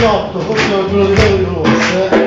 28, forse è quello di loro di